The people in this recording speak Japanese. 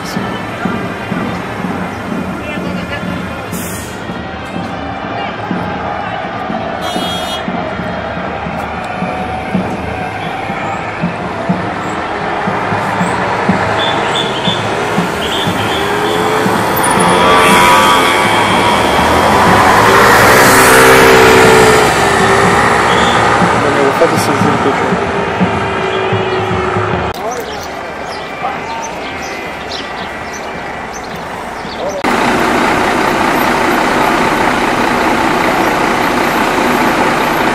ですよ。お酒沈んでいく